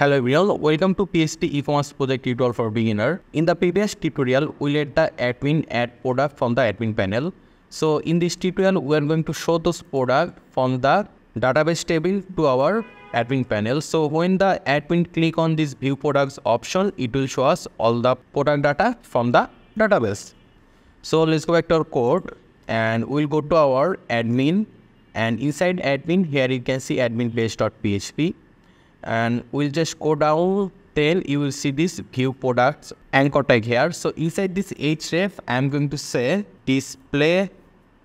Hello everyone, welcome to PHP e-commerce project tutorial for beginner. In the previous tutorial, we let the admin add product from the admin panel. So in this tutorial, we are going to show those product from the database table to our admin panel. So when the admin click on this view products option, it will show us all the product data from the database. So let's go back to our code and we'll go to our admin and inside admin here you can see admin base.php and we'll just go down till you will see this view products anchor tag here. So inside this href i'm going to say display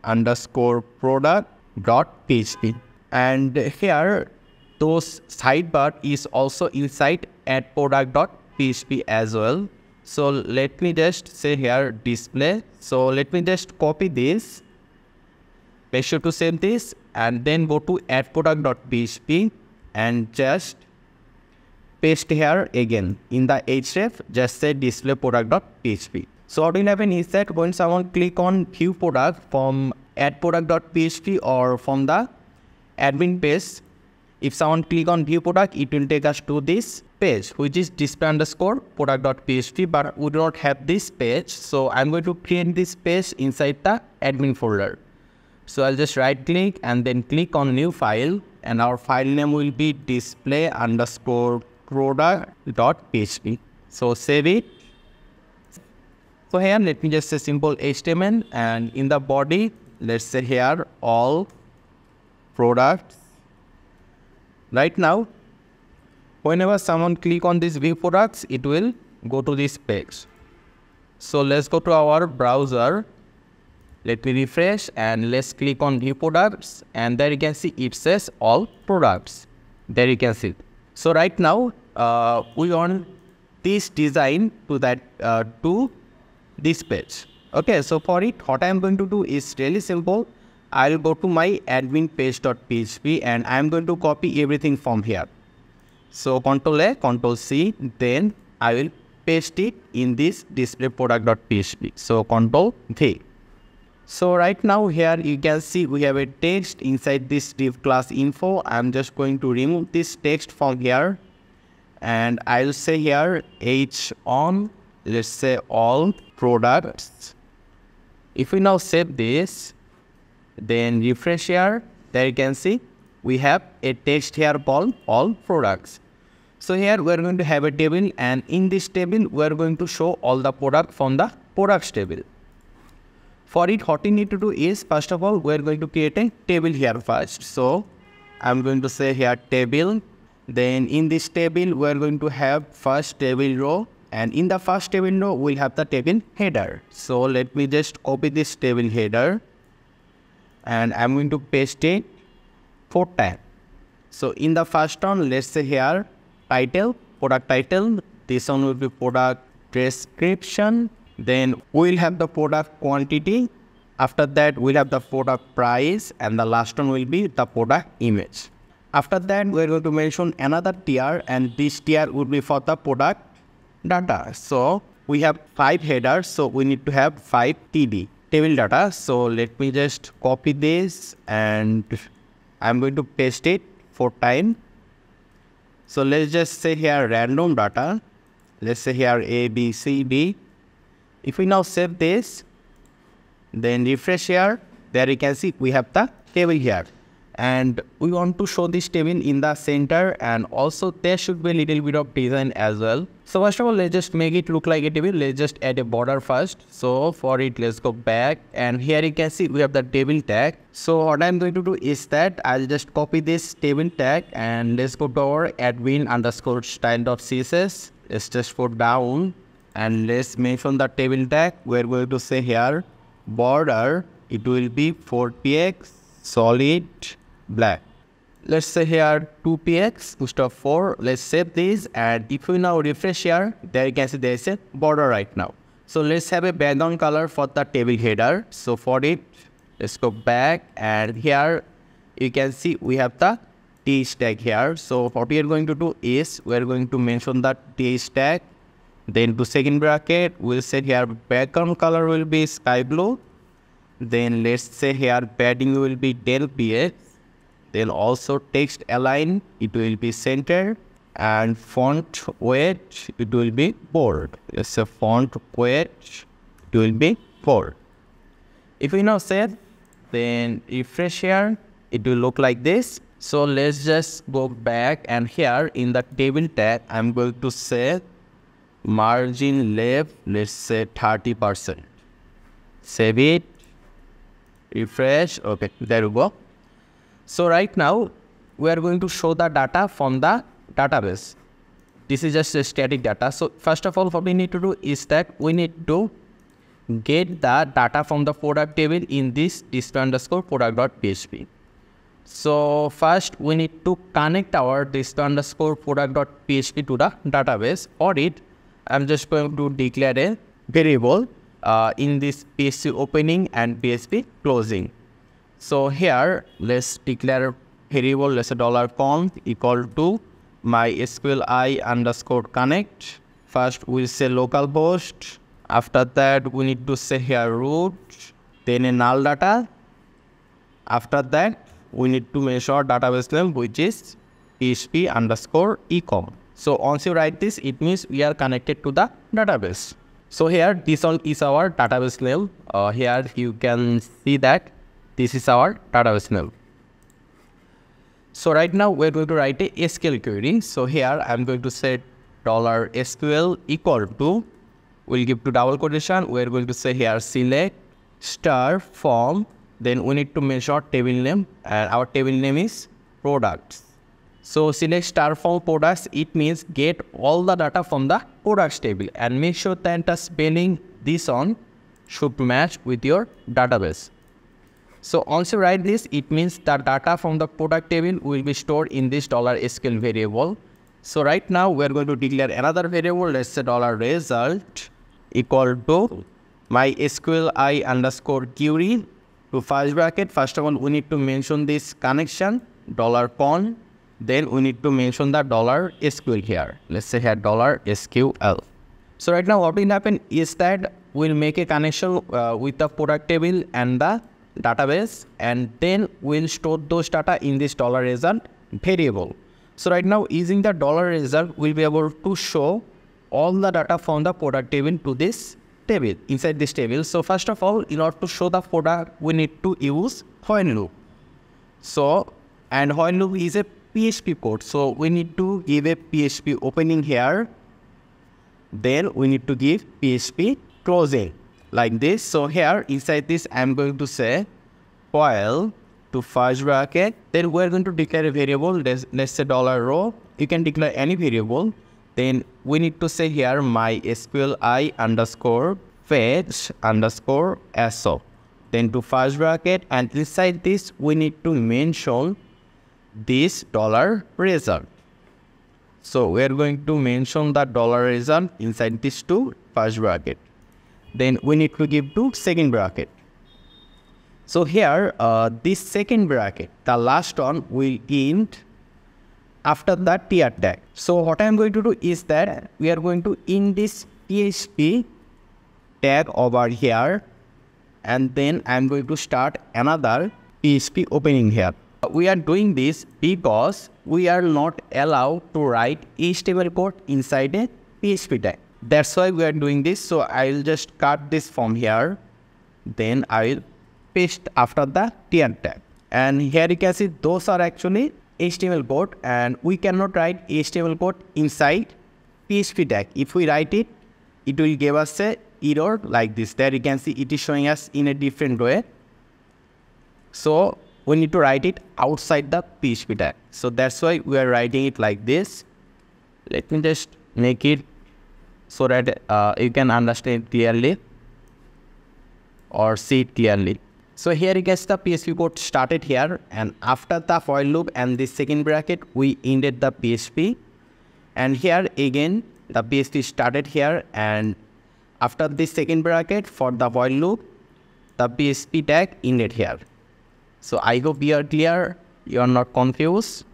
underscore product dot php. And here those sidebar is also inside add product dot php as well. So let me just say here display. So let me just copy this make sure to save this and then go to add product dot php and just paste here again. In the href just say display product.php so what will happen is that when someone click on view product from add product.php or from the admin page if someone click on view product it will take us to this page which is display underscore product.php but we do not have this page. So i'm going to create this page inside the admin folder. So I'll just right click and then click on new file and our file name will be display underscore product.php. So save it. So here let me just say simple HTML and in the body let's say here all products. Right now whenever someone click on this view products it will go to this page. So let's go to our browser let me refresh and let's click on view products and there you can see it says all products there you can see so right now uh, we want this design to that uh, to this page. Okay so for it what i am going to do is really simple. I'll go to my admin page.php and i'm going to copy everything from here. So control a control c then i will paste it in this display product.php so control v so right now here you can see we have a text inside this div class info. I'm just going to remove this text from here and I'll say here h on let's say all products. If we now save this then refresh here there you can see we have a text here called all products. So here we are going to have a table and in this table we are going to show all the product from the products table. For it, what we need to do is, first of all, we're going to create a table here first. So I'm going to say here table. Then in this table, we're going to have first table row. And in the first table row, we'll have the table header. So let me just copy this table header. And I'm going to paste it four times. So in the first one, let's say here, title, product title. This one will be product description then we'll have the product quantity. After that, we'll have the product price and the last one will be the product image. After that, we're going to mention another TR and this TR would be for the product data. So we have five headers, so we need to have five TD table data. So let me just copy this and I'm going to paste it for time. So let's just say here random data. Let's say here A, B, C, D if we now save this, then refresh here, there you can see we have the table here. And we want to show this table in the center and also there should be a little bit of design as well. So first of all, let's just make it look like a table. Let's just add a border first. So for it, let's go back and here you can see we have the table tag. So what I'm going to do is that I'll just copy this table tag and let's go to our admin underscore style.css. Let's just go down and let's mention the table tag we're going to say here border it will be 4px solid black. Let's say here 2px push of 4 let's save this. And if we now refresh here there you can see there is a border right now. So let's have a background color for the table header. So for it let's go back. And here you can see we have the t tag here. So what we are going to do is we're going to mention the t tag then to second bracket, we'll say here background color will be sky blue. Then let's say here padding will be del px. Then also text align, it will be center. and font weight it will be bold it's a font weight it will be bold if we now save then refresh here it will look like this so let's just go back and here in the table tag i'm going to say margin left let's say 30 percent save it refresh okay there you go so right now we are going to show the data from the database. This is just a static data. So first of all, what we need to do is that we need to get the data from the product table in this display underscore product.php. So first we need to connect our display underscore product.php to the database. For it, I'm just going to declare a variable uh, in this PHP opening and PHP closing. So here, let's declare variable, let's say dollar $const equal to MySQLi underscore connect. First, we'll say local localhost. After that, we need to say here root, then a null data. After that, we need to measure database name, which is php underscore ecom. So once you write this, it means we are connected to the database. So here, this one is our database name. Uh, here you can see that this is our database name. So right now we're going to write a SQL query. So here I'm going to set dollar $SQL equal to, we'll give to double quotation, we're going to say here select star form, then we need to measure table name and our table name is products. So select star from products, it means get all the data from the products table and make sure that the spelling this on should match with your database. So once you write this, it means the data from the product table will be stored in this dollar $SQL variable. So right now we're going to declare another variable, let's say dollar $result equal to MySQLi underscore query to first bracket. First of all, we need to mention this connection dollar $con. Then we need to mention the dollar $SQL here. Let's say here dollar $SQL. So right now what will happen is that we'll make a connection uh, with the product table and the database and then we'll store those data in this dollar result variable. So right now using the dollar result, we'll be able to show all the data from the product table to this table, inside this table. So first of all, in order to show the product, we need to use while loop. So, and while loop is a PHP code. So we need to give a PHP opening here. Then we need to give PHP closing like this. So here inside this, I'm going to say while to first bracket. Then we're going to declare a variable. Let's, let's say dollar row. You can declare any variable. Then we need to say here my SQLi underscore fetch underscore so. Then to first bracket and inside this we need to mention this dollar result. So we are going to mention the dollar result inside this two first bracket then we need to give to second bracket. So here, uh, this second bracket, the last one will end after that TR tag. So what I'm going to do is that we are going to in this PHP tag over here and then I'm going to start another PHP opening here. We are doing this because we are not allowed to write HTML code inside a PHP tag. That's why we are doing this. So I'll just cut this from here. Then I'll paste after the TN tag. And here you can see those are actually HTML code and we cannot write HTML code inside PHP tag. If we write it, it will give us a error like this. There you can see it is showing us in a different way. So we need to write it outside the PHP tag. So that's why we are writing it like this. Let me just make it so that uh, you can understand clearly or see it clearly. So here you get the PHP code started here and after the while loop and the second bracket we ended the PHP and here again the PHP started here and after this second bracket for the while loop the PHP tag ended here. So I hope you are clear, you are not confused.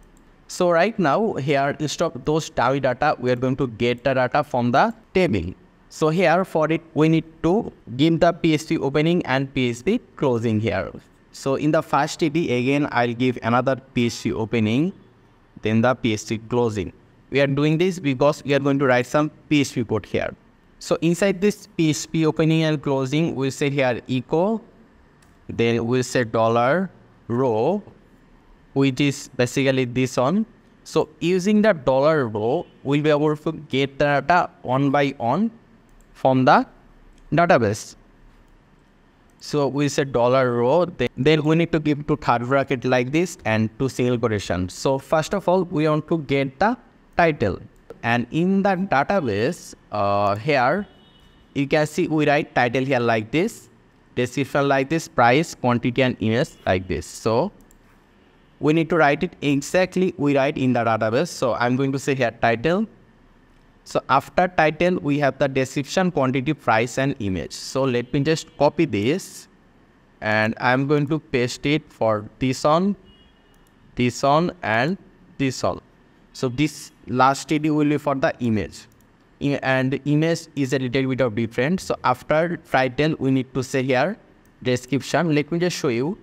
So right now here instead of those dummy data, we are going to get the data from the table. So here for it, we need to give the PHP opening and PHP closing here. So in the first TD, again, I'll give another PHP opening, then the PHP closing. We are doing this because we are going to write some PHP code here. So inside this PHP opening and closing, we'll say here echo, then we'll say dollar row, which is basically this one. So using the dollar row, we'll be able to get the data one by one from the database. So we said dollar row, then we need to give to third bracket like this and to single quotation. So first of all, we want to get the title. And in the database, uh, here, you can see we write title here like this, description like this, price, quantity and image like this. So we need to write it exactly we write in the database. So I'm going to say here title so after title, we have the description, quantity, price and image. So let me just copy this and I'm going to paste it for this on, this on and this on. So this last TD will be for the image and image is a little bit of different. So after title, we need to say here description. Let me just show you.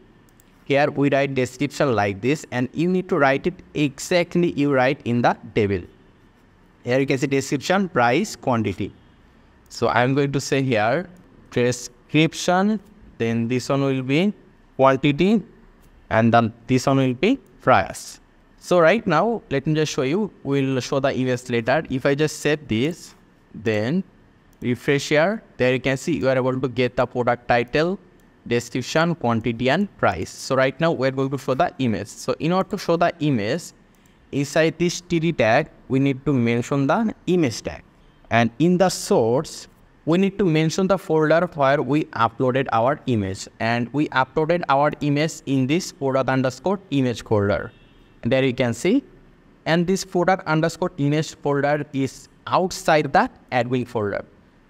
Here we write description like this and you need to write it exactly you write in the table. Here you can see description, price, quantity. So I'm going to say here description, then this one will be quantity, and then this one will be price. So right now, let me just show you, we'll show the image later. If I just save this, then refresh here, there you can see you are able to get the product title, description, quantity and price. So right now we're going to show the image. So in order to show the image, inside this td tag we need to mention the image tag and in the source we need to mention the folder where we uploaded our image and we uploaded our image in this product underscore image folder there you can see and this product underscore image folder is outside the admin folder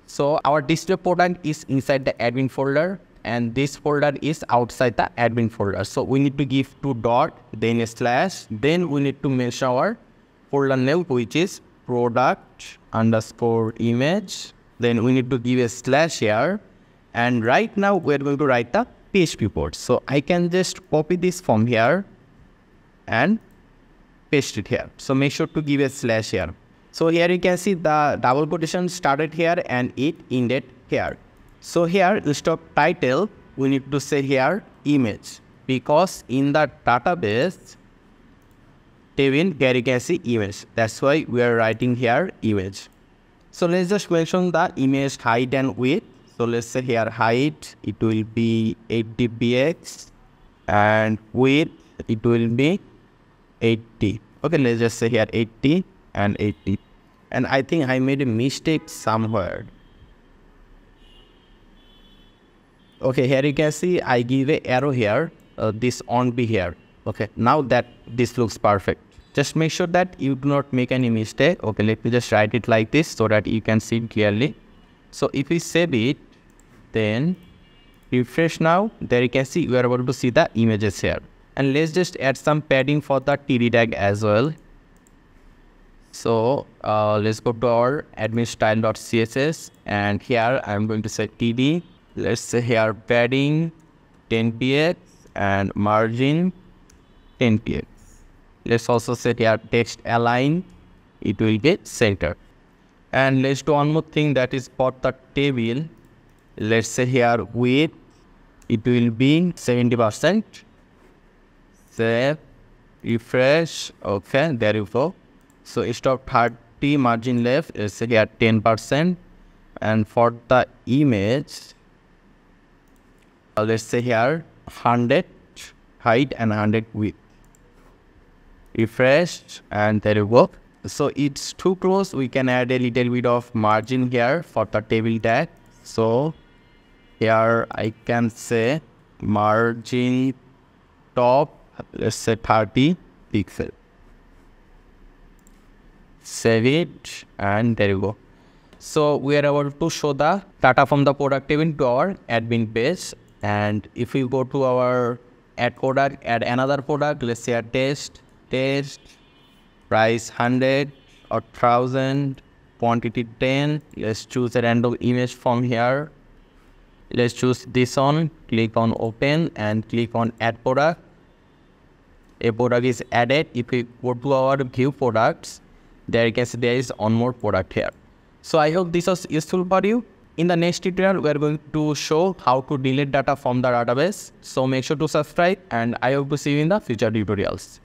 so our display product is inside the admin folder and this folder is outside the admin folder. So we need to give two dot, then a slash, then we need to mention our folder name which is product underscore image. Then we need to give a slash here. And right now we're going to write the PHP code. So I can just copy this from here and paste it here. So make sure to give a slash here. So here you can see the double quotation started here and it ended here. So here instead of title, we need to say here image because in the database table here you can see image. That's why we are writing here image. So let's just mention the image height and width. So let's say here height it will be 80 px and width it will be 80. Okay, let's just say here 80 and 80. And I think I made a mistake somewhere. okay here you can see i give a arrow here. Uh, this on be here. Okay now that this looks perfect. Just make sure that you do not make any mistake. Okay let me just write it like this so that you can see it clearly. So if we save it then refresh now. There you can see you are able to see the images here and let's just add some padding for the td tag as well. So uh, let's go to our admin style.css and here i'm going to say td let's say here padding 10 px and margin 10 px let's also set here text align. It will be center and let's do one more thing that is for the table. Let's say here width. It will be 70 percent save refresh okay there you go. So instead of 30 margin left say here 10 percent. And for the image uh, let's say here 100 height and 100 width. Refresh and there you go. So it's too close. We can add a little bit of margin here for the table tag so here i can say margin top let's say 30 pixel. Save it and there you go. So we are able to show the data from the product table to our admin page. And if we go to our add product add another product let's say a test test price 100 or 1000 quantity 10 let's choose a random image from here. Let's choose this one click on open and click on add product a product is added if we go to our view products there you can see there is one more product here. So I hope this was useful for you. In the next tutorial, we are going to show how to delete data from the database. So make sure to subscribe and I hope to see you in the future tutorials.